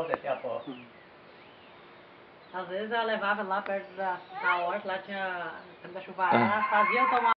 onde tem a pó. Às vezes eu levava lá perto da, da horta, lá tinha, da ah. fazia tomar